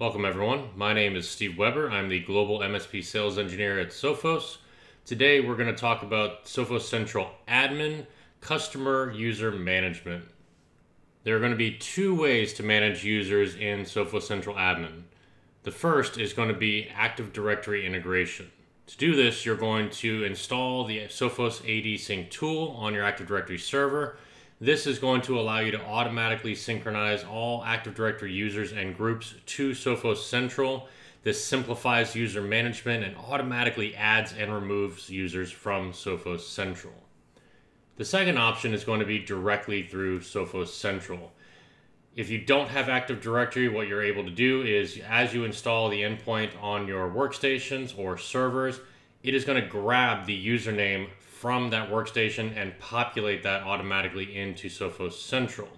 Welcome, everyone. My name is Steve Weber. I'm the Global MSP Sales Engineer at Sophos. Today, we're going to talk about Sophos Central Admin Customer User Management. There are going to be two ways to manage users in Sophos Central Admin. The first is going to be Active Directory integration. To do this, you're going to install the Sophos AD Sync tool on your Active Directory server this is going to allow you to automatically synchronize all Active Directory users and groups to Sophos Central. This simplifies user management and automatically adds and removes users from Sophos Central. The second option is going to be directly through Sophos Central. If you don't have Active Directory, what you're able to do is as you install the endpoint on your workstations or servers, it is going to grab the username from that workstation and populate that automatically into Sophos Central.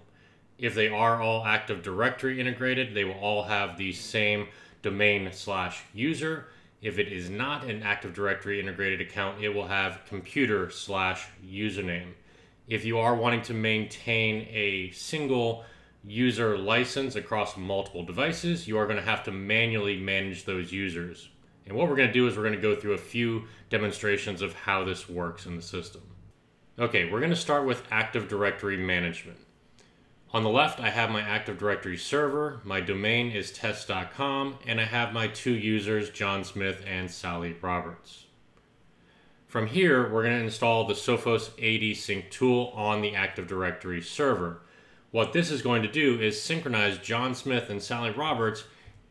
If they are all Active Directory integrated, they will all have the same domain slash user. If it is not an Active Directory integrated account, it will have computer slash username. If you are wanting to maintain a single user license across multiple devices, you are going to have to manually manage those users. And what we're going to do is we're going to go through a few demonstrations of how this works in the system. Okay, we're going to start with Active Directory Management. On the left, I have my Active Directory server, my domain is test.com, and I have my two users, John Smith and Sally Roberts. From here, we're going to install the Sophos AD Sync tool on the Active Directory server. What this is going to do is synchronize John Smith and Sally Roberts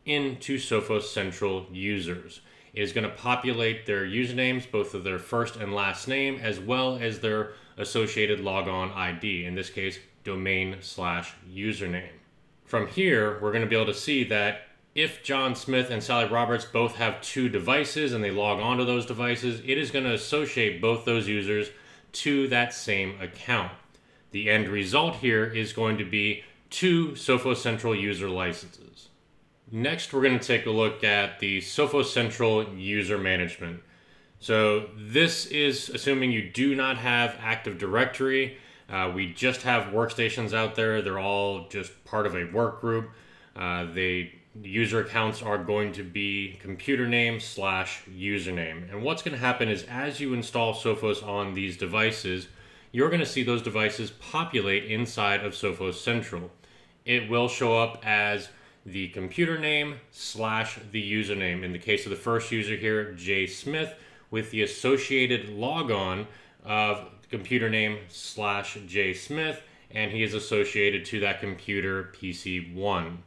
into Sophos Central users. It is going to populate their usernames, both of their first and last name, as well as their associated logon ID, in this case, domain slash username. From here, we're going to be able to see that if John Smith and Sally Roberts both have two devices and they log onto those devices, it is going to associate both those users to that same account. The end result here is going to be two Sophos Central user licenses. Next, we're going to take a look at the Sophos Central user management. So this is assuming you do not have Active Directory. Uh, we just have workstations out there. They're all just part of a work group. Uh, user accounts are going to be computer name slash username. And what's going to happen is as you install Sophos on these devices, you're going to see those devices populate inside of Sophos Central. It will show up as the computer name slash the username. In the case of the first user here, J Smith, with the associated logon of computer name slash J Smith, and he is associated to that computer PC1.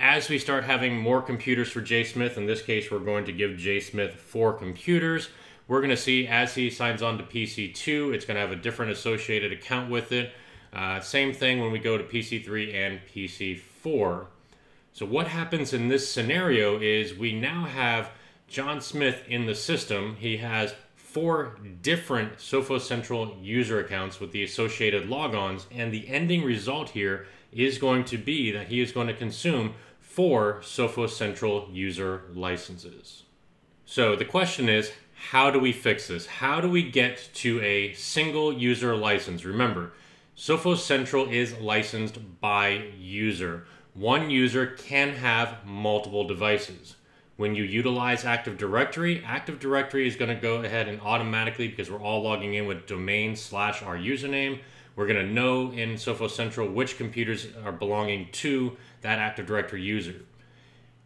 As we start having more computers for J Smith, in this case, we're going to give J Smith four computers. We're going to see as he signs on to PC2, it's going to have a different associated account with it. Uh, same thing when we go to PC3 and PC4. So what happens in this scenario is we now have John Smith in the system. He has four different Sophos Central user accounts with the associated logons, and the ending result here is going to be that he is going to consume four Sophos Central user licenses. So the question is, how do we fix this? How do we get to a single user license? Remember, Sophos Central is licensed by user one user can have multiple devices. When you utilize Active Directory, Active Directory is going to go ahead and automatically, because we're all logging in with domain slash our username, we're going to know in Sophos Central which computers are belonging to that Active Directory user.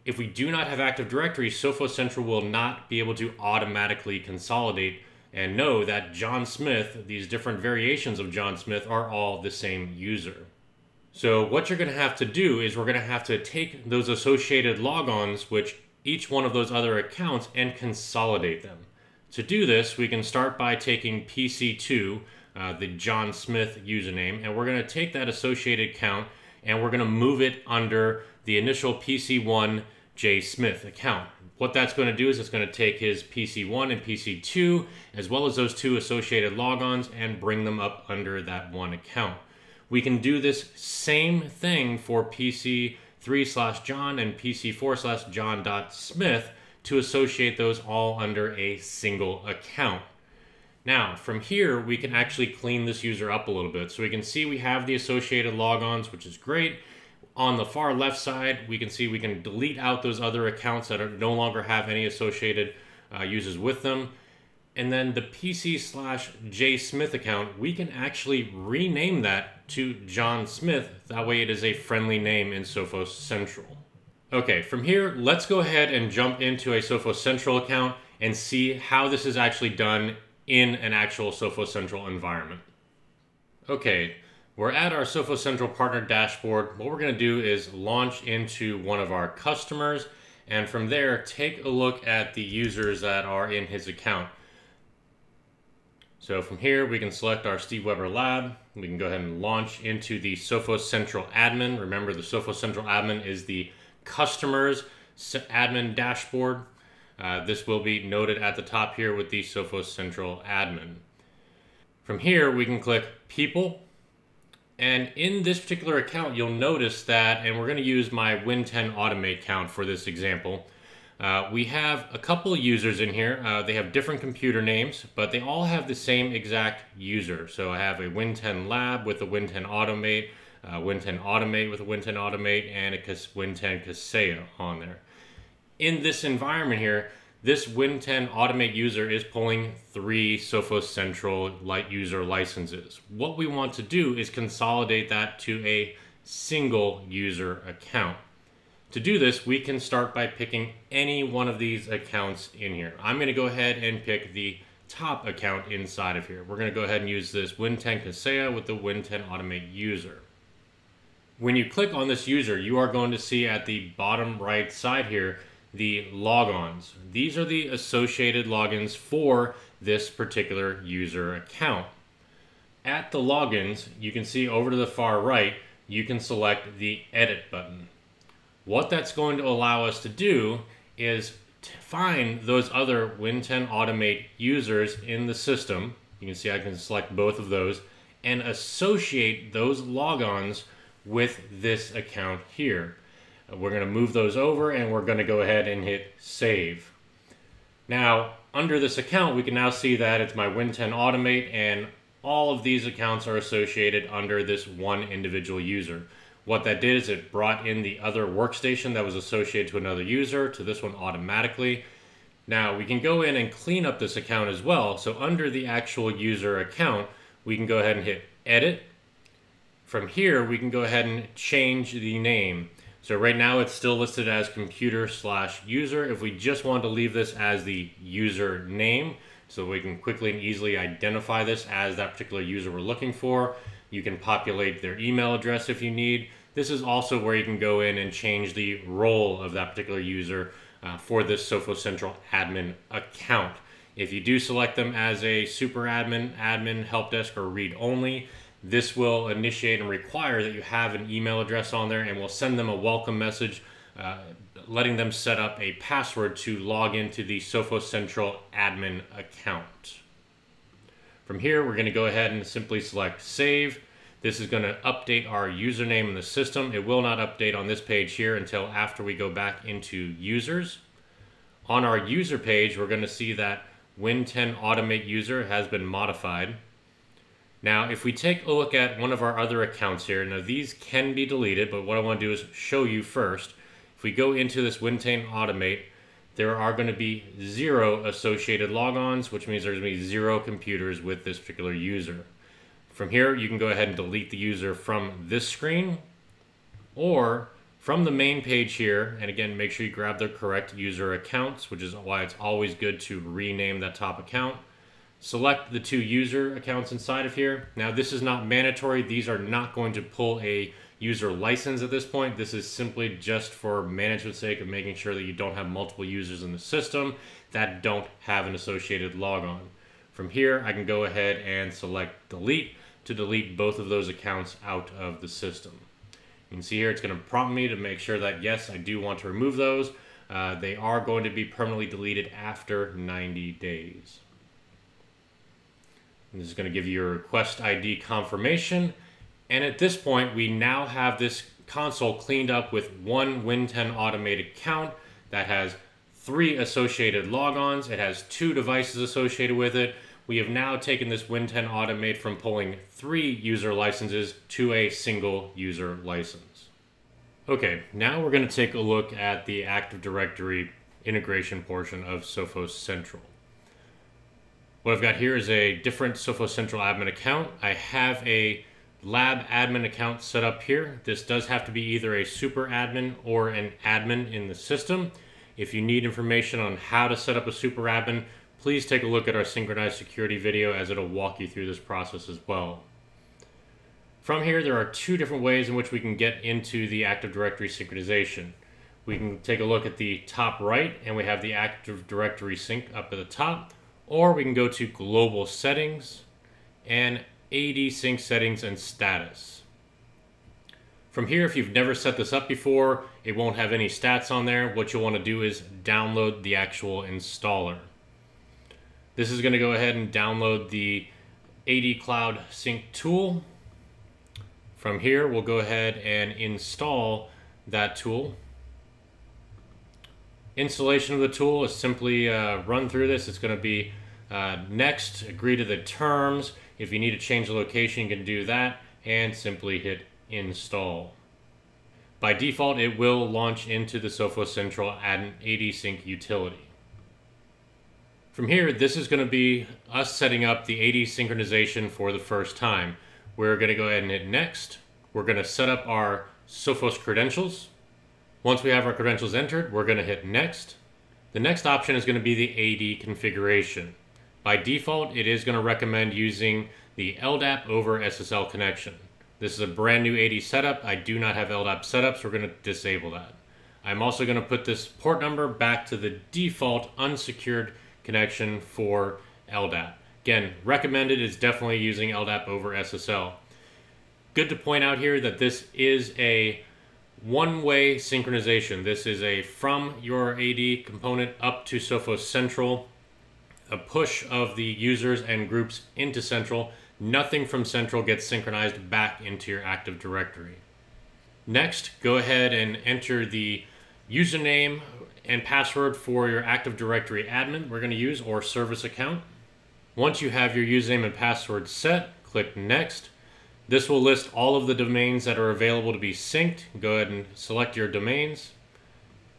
If we do not have Active Directory, Sophos Central will not be able to automatically consolidate and know that John Smith, these different variations of John Smith, are all the same user. So what you're going to have to do is we're going to have to take those associated logons, which each one of those other accounts, and consolidate them. To do this, we can start by taking PC2, uh, the John Smith username, and we're going to take that associated count and we're going to move it under the initial PC1 J Smith account. What that's going to do is it's going to take his PC1 and PC2, as well as those two associated logons, and bring them up under that one account. We can do this same thing for PC 3 slash John and PC 4 slash John dot Smith to associate those all under a single account. Now, from here, we can actually clean this user up a little bit. So we can see we have the associated logons, which is great. On the far left side, we can see we can delete out those other accounts that are, no longer have any associated uh, users with them. And then the PC slash J Smith account, we can actually rename that to John Smith. That way it is a friendly name in Sophos Central. Okay, from here, let's go ahead and jump into a Sophos Central account and see how this is actually done in an actual Sophos Central environment. Okay, we're at our Sophos Central partner dashboard. What we're gonna do is launch into one of our customers and from there, take a look at the users that are in his account. So from here, we can select our Steve Weber lab. We can go ahead and launch into the Sophos Central admin. Remember, the Sophos Central admin is the customer's admin dashboard. Uh, this will be noted at the top here with the Sophos Central admin. From here, we can click People. And in this particular account, you'll notice that, and we're going to use my Win10 Automate count for this example. Uh, we have a couple users in here. Uh, they have different computer names, but they all have the same exact user. So I have a Win10 Lab with a Win10 Automate, uh, Win10 Automate with a Win10 Automate, and a Win10 Kaseya on there. In this environment here, this Win10 Automate user is pulling three Sophos Central light user licenses. What we want to do is consolidate that to a single user account. To do this, we can start by picking any one of these accounts in here. I'm going to go ahead and pick the top account inside of here. We're going to go ahead and use this Win10 Kaseya with the Win10 Automate user. When you click on this user, you are going to see at the bottom right side here the logons. These are the associated logins for this particular user account. At the logins, you can see over to the far right, you can select the edit button. What that's going to allow us to do is to find those other Win10 Automate users in the system. You can see I can select both of those and associate those logons with this account here. Uh, we're going to move those over and we're going to go ahead and hit save. Now, under this account, we can now see that it's my Win10 Automate and all of these accounts are associated under this one individual user. What that did is it brought in the other workstation that was associated to another user to this one automatically. Now we can go in and clean up this account as well. So under the actual user account, we can go ahead and hit edit. From here, we can go ahead and change the name. So right now it's still listed as computer slash user. If we just want to leave this as the user name, so we can quickly and easily identify this as that particular user we're looking for, you can populate their email address if you need. This is also where you can go in and change the role of that particular user uh, for this Sophos Central admin account. If you do select them as a super admin, admin, help desk, or read only, this will initiate and require that you have an email address on there and will send them a welcome message uh, letting them set up a password to log into the Sophos Central admin account. From here, we're going to go ahead and simply select Save. This is going to update our username in the system. It will not update on this page here until after we go back into Users. On our user page, we're going to see that Win10 Automate user has been modified. Now, if we take a look at one of our other accounts here, now these can be deleted, but what I want to do is show you first. If we go into this Win10 Automate, there are going to be zero associated logons, which means there's going to be zero computers with this particular user. From here, you can go ahead and delete the user from this screen or from the main page here. And again, make sure you grab the correct user accounts, which is why it's always good to rename that top account. Select the two user accounts inside of here. Now, this is not mandatory. These are not going to pull a user license at this point. This is simply just for management sake of making sure that you don't have multiple users in the system that don't have an associated logon. From here, I can go ahead and select delete to delete both of those accounts out of the system. You can see here it's going to prompt me to make sure that yes, I do want to remove those. Uh, they are going to be permanently deleted after 90 days. And this is going to give you your request ID confirmation and at this point, we now have this console cleaned up with one Win10 automated account that has three associated logons. It has two devices associated with it. We have now taken this Win10 Automate from pulling three user licenses to a single user license. Okay, now we're going to take a look at the Active Directory integration portion of Sophos Central. What I've got here is a different Sophos Central admin account. I have a lab admin account set up here. This does have to be either a super admin or an admin in the system. If you need information on how to set up a super admin, please take a look at our synchronized security video as it'll walk you through this process as well. From here, there are two different ways in which we can get into the Active Directory synchronization. We can take a look at the top right and we have the Active Directory sync up at the top, or we can go to Global Settings and AD Sync Settings and Status. From here, if you've never set this up before, it won't have any stats on there. What you'll want to do is download the actual installer. This is going to go ahead and download the AD Cloud Sync tool. From here, we'll go ahead and install that tool. Installation of the tool is simply uh, run through this. It's going to be uh, next, agree to the terms. If you need to change the location, you can do that and simply hit install. By default, it will launch into the Sophos Central AD Sync utility. From here, this is going to be us setting up the AD synchronization for the first time. We're going to go ahead and hit next. We're going to set up our Sophos credentials. Once we have our credentials entered, we're going to hit next. The next option is going to be the AD configuration. By default, it is going to recommend using the LDAP over SSL connection. This is a brand new AD setup. I do not have LDAP setup, so we're going to disable that. I'm also going to put this port number back to the default unsecured connection for LDAP. Again, recommended is definitely using LDAP over SSL. Good to point out here that this is a one-way synchronization. This is a from your AD component up to Sophos Central, a push of the users and groups into Central, nothing from Central gets synchronized back into your Active Directory. Next, go ahead and enter the username and password for your Active Directory admin we're going to use or service account. Once you have your username and password set, click Next. This will list all of the domains that are available to be synced. Go ahead and select your domains.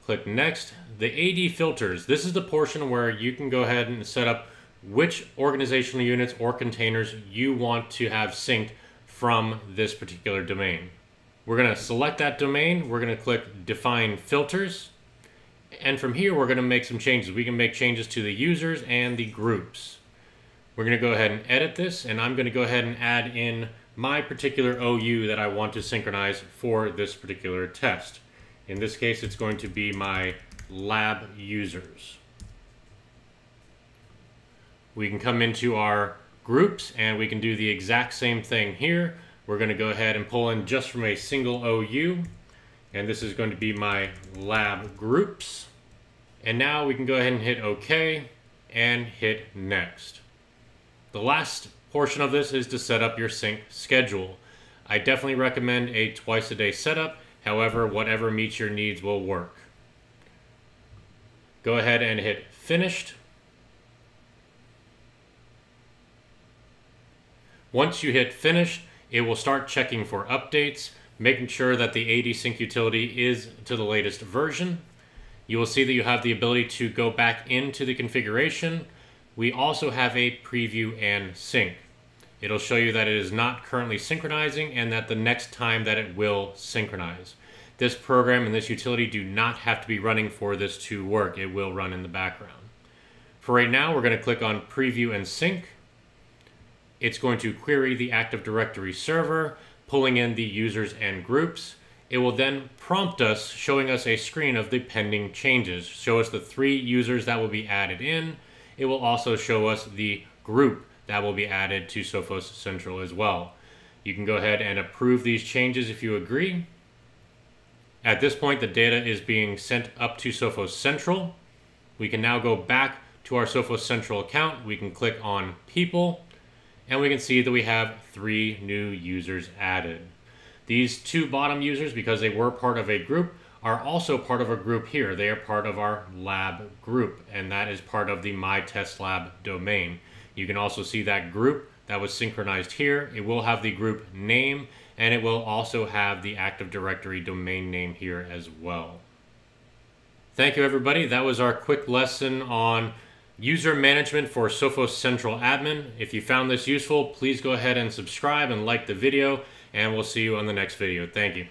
Click Next. The AD filters, this is the portion where you can go ahead and set up which organizational units or containers you want to have synced from this particular domain. We're going to select that domain. We're going to click Define Filters. And from here, we're going to make some changes. We can make changes to the users and the groups. We're going to go ahead and edit this, and I'm going to go ahead and add in my particular OU that I want to synchronize for this particular test. In this case, it's going to be my lab users we can come into our groups and we can do the exact same thing here. We're going to go ahead and pull in just from a single OU. And this is going to be my lab groups. And now we can go ahead and hit OK and hit next. The last portion of this is to set up your sync schedule. I definitely recommend a twice a day setup. However, whatever meets your needs will work. Go ahead and hit finished Once you hit finished, it will start checking for updates, making sure that the AD Sync utility is to the latest version. You will see that you have the ability to go back into the configuration. We also have a preview and sync. It'll show you that it is not currently synchronizing and that the next time that it will synchronize. This program and this utility do not have to be running for this to work. It will run in the background. For right now, we're going to click on preview and sync. It's going to query the Active Directory server, pulling in the users and groups. It will then prompt us, showing us a screen of the pending changes, show us the three users that will be added in. It will also show us the group that will be added to Sophos Central as well. You can go ahead and approve these changes if you agree. At this point, the data is being sent up to Sophos Central. We can now go back to our Sophos Central account. We can click on People and we can see that we have three new users added. These two bottom users, because they were part of a group, are also part of a group here. They are part of our lab group, and that is part of the My Test Lab domain. You can also see that group that was synchronized here. It will have the group name and it will also have the Active Directory domain name here as well. Thank you, everybody. That was our quick lesson on user management for Sophos Central Admin. If you found this useful, please go ahead and subscribe and like the video, and we'll see you on the next video. Thank you.